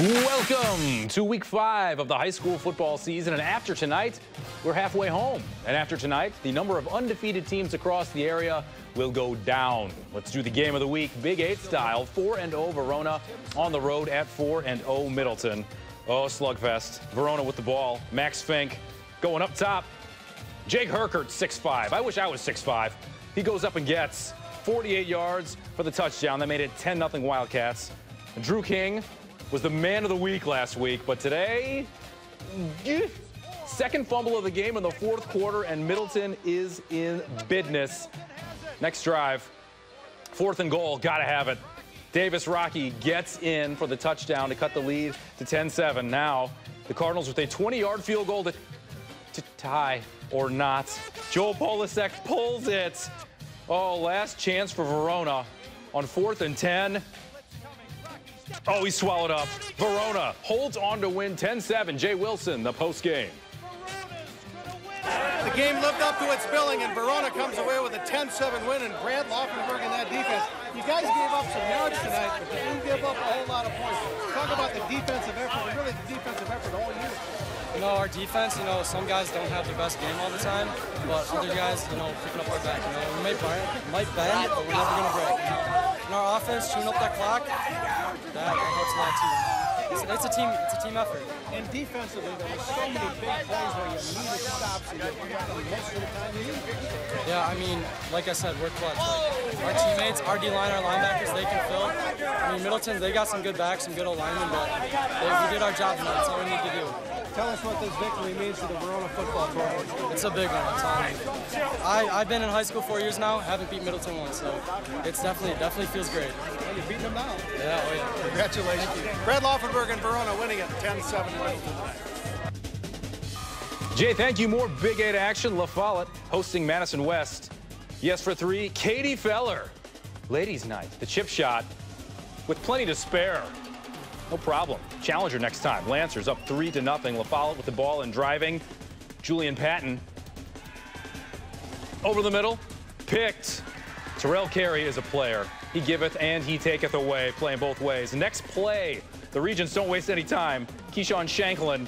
Welcome to week five of the high school football season. And after tonight, we're halfway home. And after tonight, the number of undefeated teams across the area will go down. Let's do the game of the week, Big Eight style. 4 and 0 Verona on the road at 4 and 0 Middleton. Oh, slugfest. Verona with the ball. Max Fink going up top. Jake Herkert, 6'5. I wish I was 6'5. He goes up and gets 48 yards for the touchdown. That made it 10 0 Wildcats. Drew King was the man of the week last week, but today, eh, second fumble of the game in the fourth quarter, and Middleton is in business. Next drive, fourth and goal, gotta have it. Davis Rocky gets in for the touchdown to cut the lead to 10-7. Now, the Cardinals with a 20-yard field goal to, to tie or not. Joel Polasek pulls it. Oh, last chance for Verona on fourth and 10. Oh, he swallowed up. Verona holds on to win 10-7. Jay Wilson, the post game. The game lived up to its billing, and Verona comes away with a 10-7 win, and Brad Laufenberg and that defense. You guys gave up some yards tonight, but you didn't give up a whole lot of points. Talk about the defensive effort, really the defensive effort all year. You know, our defense, you know, some guys don't have the best game all the time, but other guys, you know, picking up our back. You know, we might, might bend, but we're never going to break. In our offense, tune up that clock, that helps a lot too. It's, it's, a team. It's a team effort. And defensively, there were so many big plays where you needed stops and you got most of the time. Yeah, I mean, like I said, we're clutch. Like, our teammates, our D-line, our linebackers, they can fill. I mean, Middleton, they got some good backs, some good alignment, but they, we did our job tonight. That's all we need to do. Tell us what this victory means to the Verona football program. It's a big one, I'm telling you. I, I've been in high school four years now, haven't beat Middleton once, so it's definitely, definitely feels great. Well, you're beating them now. Yeah, oh yeah. Congratulations. Brad Laufenberg and Verona winning it 10-7 Middleton. Jay, thank you. More Big Eight action. La Follette hosting Madison West. Yes for three. Katie Feller. Ladies' night. The chip shot with plenty to spare. No problem. Challenger next time. Lancers up three to nothing. La Follette with the ball and driving. Julian Patton over the middle. Picked. Terrell Carey is a player. He giveth and he taketh away, playing both ways. Next play. The Regents don't waste any time. Keyshawn Shanklin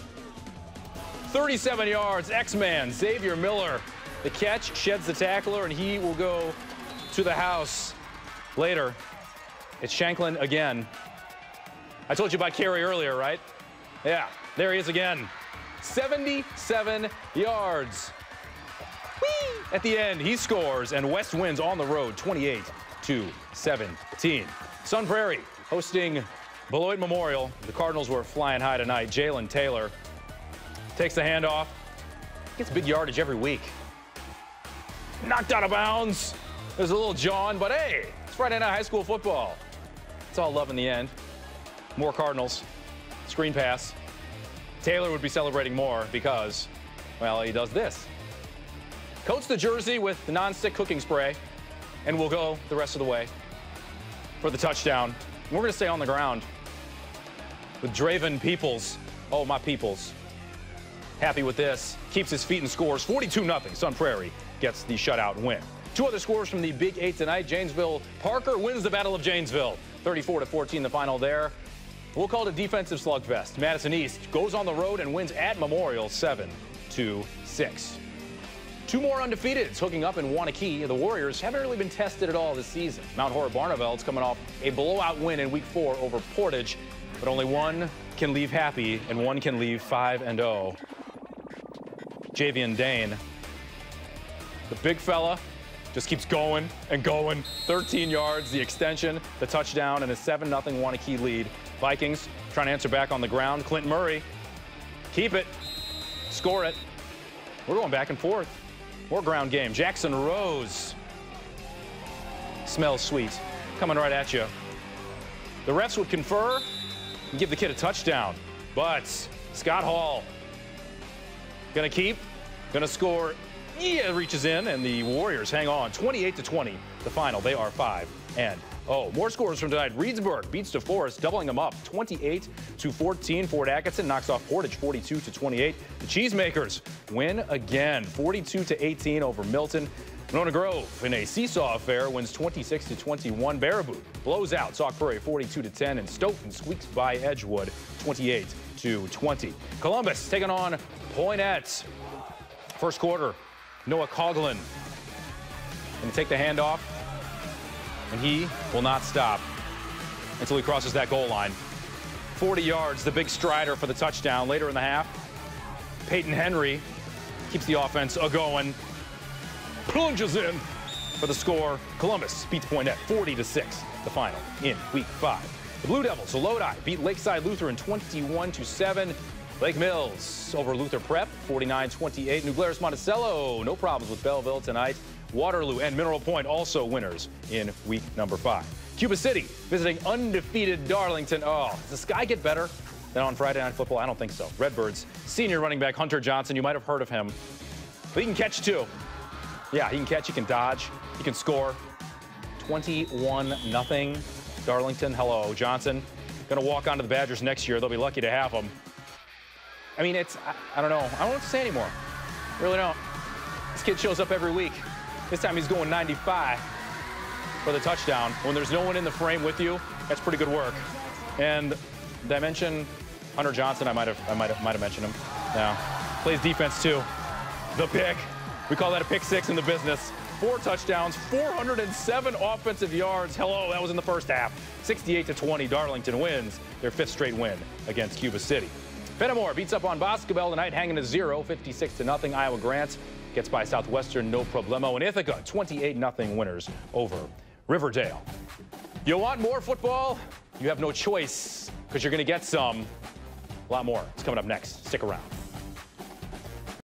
37 yards, X-Man, Xavier Miller. The catch sheds the tackler, and he will go to the house later. It's Shanklin again. I told you about Carey earlier, right? Yeah, there he is again. 77 yards. Whee! At the end, he scores, and West wins on the road, 28 to 17. Sun Prairie hosting Beloit Memorial. The Cardinals were flying high tonight. Jalen Taylor takes the handoff, gets big yardage every week. Knocked out of bounds. There's a little John, but hey, it's Friday night high school football. It's all love in the end. More Cardinals. Screen pass. Taylor would be celebrating more because, well, he does this. Coats the jersey with the non-stick cooking spray, and we'll go the rest of the way for the touchdown. We're going to stay on the ground with Draven Peoples. Oh, my Peoples. Happy with this. Keeps his feet and scores 42-0. Sun Prairie gets the shutout win. Two other scores from the Big Eight tonight. Janesville Parker wins the Battle of Janesville. 34-14 the final there. We'll call it a defensive slugfest. Madison East goes on the road and wins at Memorial 7-6. Two more undefeateds hooking up in Waunakee. The Warriors haven't really been tested at all this season. Mount Horeb Barneveld's coming off a blowout win in week four over Portage, but only one can leave happy and one can leave 5 and 0. Javian Dane, the big fella, just keeps going and going. 13 yards, the extension, the touchdown, and a 7-0 Waunakee lead. Vikings trying to answer back on the ground. Clint Murray, keep it, score it. We're going back and forth. More ground game. Jackson Rose. Smells sweet. Coming right at you. The refs would confer and give the kid a touchdown. But Scott Hall gonna keep, gonna score. Yeah, reaches in, and the Warriors hang on. 28 to 20. The final. They are five and oh. More scores from tonight. Reedsburg beats DeForest, doubling them up. 28 to 14. Fort Atkinson knocks off Portage 42 to 28. The Cheesemakers win again. 42 to 18 over Milton. Monona Grove in a seesaw affair wins 26 to 21. Baraboo blows out Sauk Prairie 42 to 10, and Stoughton squeaks by Edgewood 28 to 20. Columbus taking on Poynette. First quarter, Noah Coughlin to take the handoff, and he will not stop until he crosses that goal line. 40 yards, the big strider for the touchdown. Later in the half, Peyton Henry keeps the offense a-going plunges in for the score. Columbus beats Poynette 40 to 6, the final in week five. The Blue Devils, Lodi, beat Lakeside Lutheran 21 to 7. Lake Mills over Luther Prep 49-28. New Glarus Monticello, no problems with Belleville tonight. Waterloo and Mineral Point also winners in week number five. Cuba City visiting undefeated Darlington. Oh, does the sky get better than on Friday Night Football? I don't think so. Redbirds senior running back Hunter Johnson, you might have heard of him, but he can catch too. Yeah, he can catch, he can dodge, he can score. 21 nothing. Darlington, hello. Johnson, going to walk onto the Badgers next year. They'll be lucky to have him. I mean, it's, I, I don't know. I don't what to say anymore. Really don't. This kid shows up every week. This time he's going 95 for the touchdown. When there's no one in the frame with you, that's pretty good work. And did I mention Hunter Johnson? I might have, I might have, might have mentioned him. Yeah, plays defense too. The pick. We call that a pick six in the business. Four touchdowns, 407 offensive yards. Hello, that was in the first half. 68 to 20, Darlington wins their fifth straight win against Cuba City. Fennimore beats up on Boscobel tonight, hanging a zero, 56 to nothing. Iowa Grant gets by Southwestern, no problemo. And Ithaca, 28 nothing winners over Riverdale. You want more football? You have no choice because you're going to get some. A lot more. It's coming up next. Stick around.